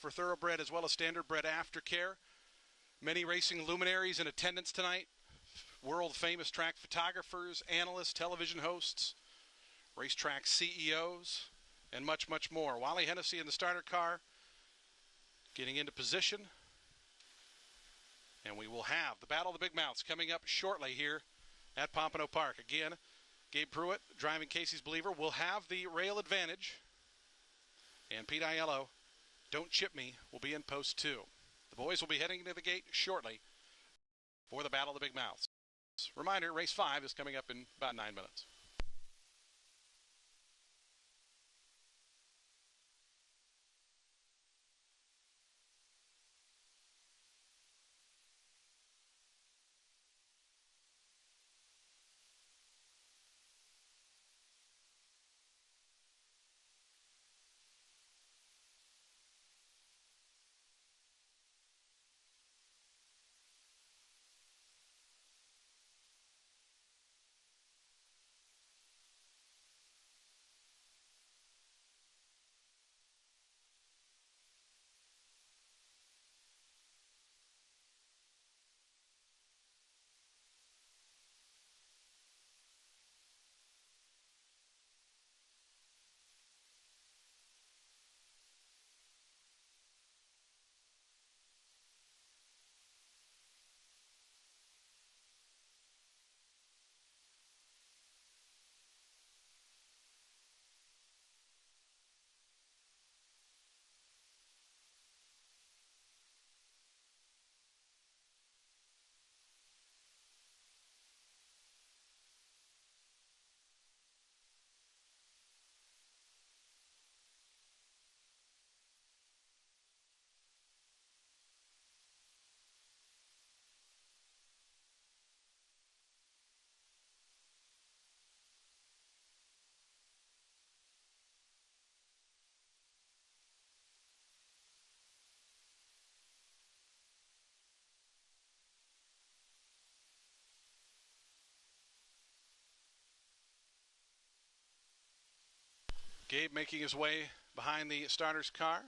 for thoroughbred as well as standardbred aftercare. Many racing luminaries in attendance tonight. World famous track photographers, analysts, television hosts, racetrack CEOs, and much, much more. Wally Hennessy in the starter car getting into position. And we will have the Battle of the Big Mouths coming up shortly here at Pompano Park. Again, Gabe Prewitt driving Casey's Believer will have the rail advantage. And Pete Aiello, Don't Chip Me, will be in post two. The boys will be heading to the gate shortly for the Battle of the Big Mouths. Reminder, race five is coming up in about nine minutes. Gabe making his way behind the starter's car.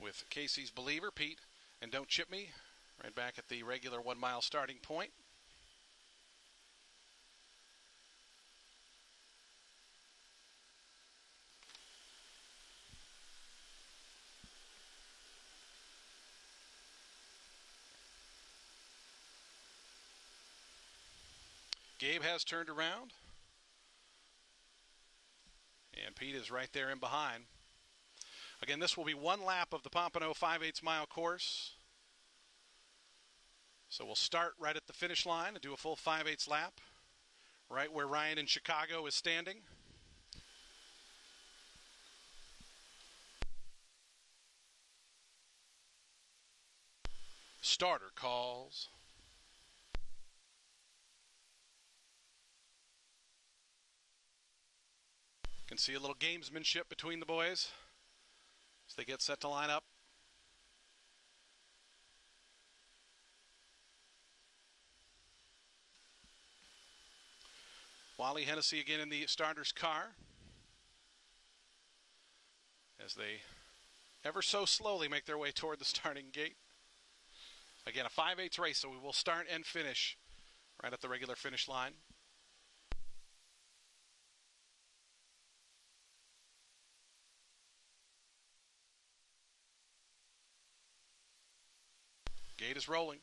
With Casey's Believer, Pete, and Don't Chip Me, right back at the regular one mile starting point. Gabe has turned around. And Pete is right there in behind. Again, this will be one lap of the Pompano 5 8 mile course. So we'll start right at the finish line and do a full 5 8 lap, right where Ryan in Chicago is standing. Starter calls. Can see a little gamesmanship between the boys as they get set to line up. Wally Hennessy again in the starter's car as they ever so slowly make their way toward the starting gate. Again, a 5 8 race, so we will start and finish right at the regular finish line. Gate is rolling.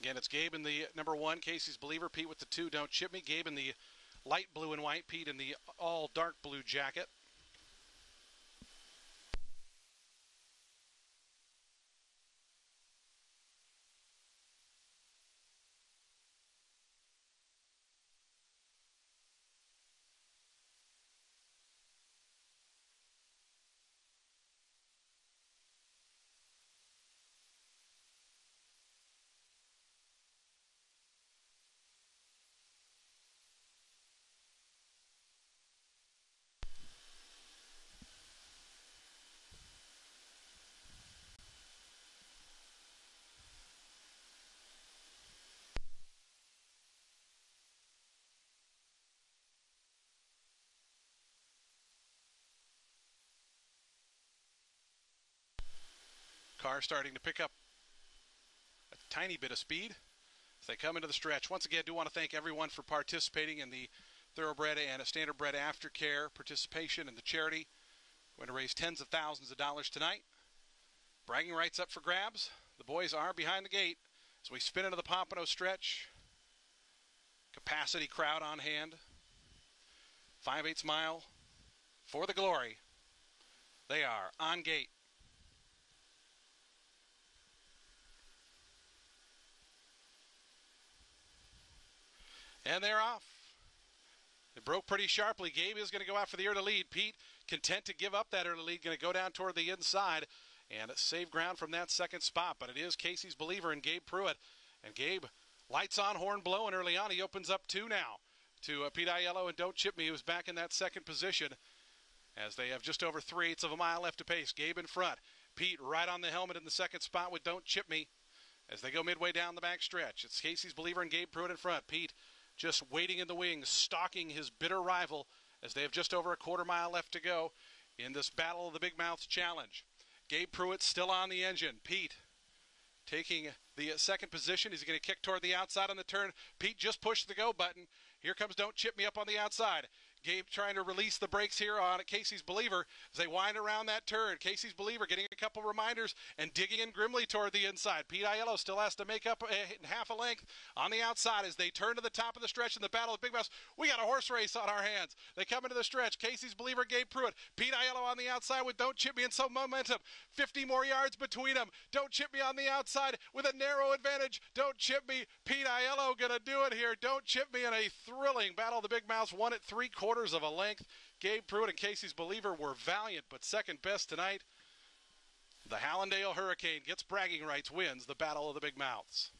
Again, it's Gabe in the number one, Casey's Believer, Pete with the two, Don't Chip Me. Gabe in the light blue and white, Pete in the all dark blue jacket. Car starting to pick up a tiny bit of speed as they come into the stretch. Once again, I do want to thank everyone for participating in the thoroughbred and a standardbred aftercare participation in the charity. Going to raise tens of thousands of dollars tonight. Bragging rights up for grabs. The boys are behind the gate as we spin into the Pompano stretch. Capacity crowd on hand. 5 8 mile for the glory. They are on gate. And they're off. It broke pretty sharply. Gabe is going to go out for the early lead. Pete, content to give up that early lead, going to go down toward the inside and save ground from that second spot. But it is Casey's believer in Gabe Prewitt. And Gabe lights on, horn blowing early on. He opens up two now to uh, Pete Aiello and Don't Chip Me, who's back in that second position as they have just over three eighths of a mile left to pace. Gabe in front. Pete right on the helmet in the second spot with Don't Chip Me as they go midway down the back stretch. It's Casey's believer in Gabe Prewitt in front. Pete just waiting in the wings, stalking his bitter rival as they have just over a quarter mile left to go in this Battle of the Big Mouths Challenge. Gabe Prewitt still on the engine. Pete taking the second position. He's going to kick toward the outside on the turn. Pete just pushed the go button. Here comes Don't Chip Me up on the outside. Gabe trying to release the brakes here on Casey's Believer as they wind around that turn. Casey's Believer getting a couple reminders and digging in grimly toward the inside. Pete Aiello still has to make up a, half a length on the outside as they turn to the top of the stretch in the Battle of Big Mouths. We got a horse race on our hands. They come into the stretch. Casey's Believer, Gabe Prewitt. Pete Aiello on the outside with Don't Chip Me and some momentum. 50 more yards between them. Don't Chip Me on the outside with a narrow advantage. Don't Chip Me. Pete Aiello going to do it here. Don't Chip Me in a thrilling Battle of the Big Mouths. Won it three quarters quarters of a length. Gabe Prewitt and Casey's Believer were valiant, but second best tonight. The Hallandale Hurricane gets bragging rights, wins the Battle of the Big Mouths.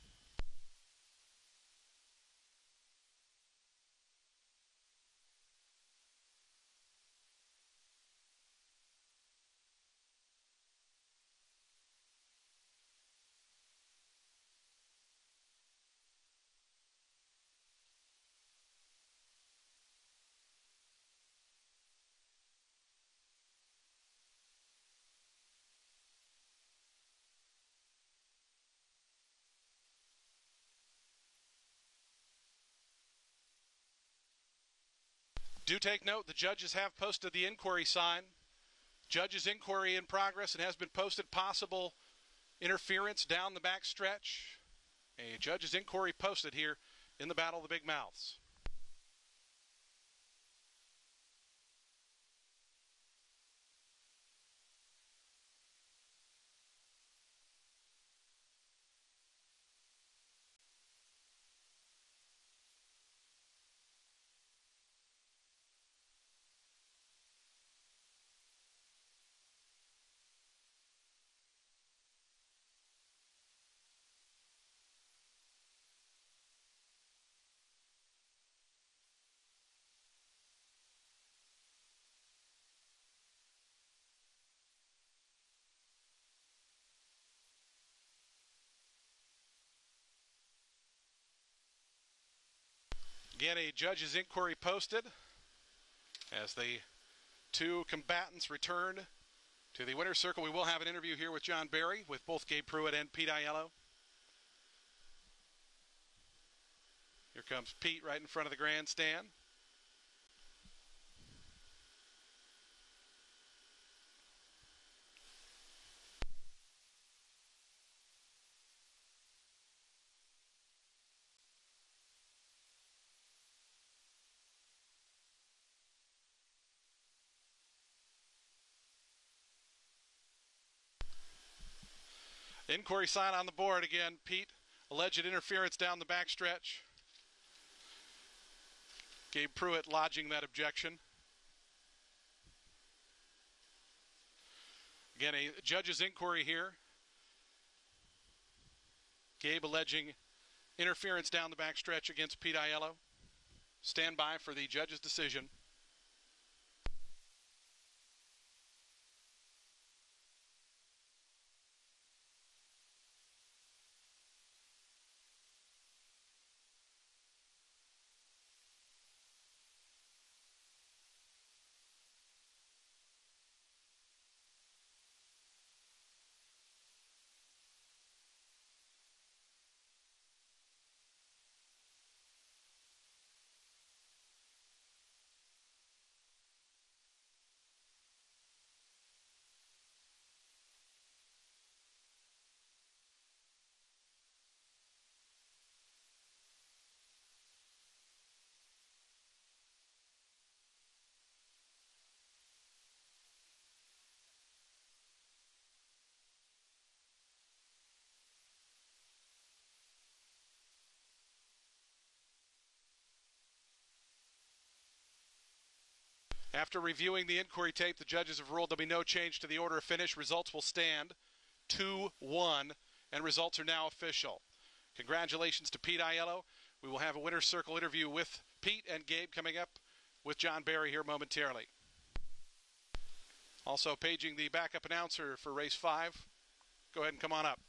Do take note, the judges have posted the inquiry sign. Judges' inquiry in progress and has been posted possible interference down the back stretch. A judge's inquiry posted here in the Battle of the Big Mouths. Again, a judge's inquiry posted as the two combatants return to the winner's circle. We will have an interview here with John Barry with both Gabe Prewitt and Pete Aiello. Here comes Pete right in front of the grandstand. Inquiry sign on the board again. Pete, alleged interference down the backstretch. Gabe Prewitt lodging that objection. Again, a judge's inquiry here. Gabe alleging interference down the backstretch against Pete Aiello. Stand by for the judge's decision. After reviewing the inquiry tape, the judges have ruled there'll be no change to the order of finish. Results will stand 2 1, and results are now official. Congratulations to Pete Aiello. We will have a winner's circle interview with Pete and Gabe coming up with John Barry here momentarily. Also, paging the backup announcer for race five. Go ahead and come on up.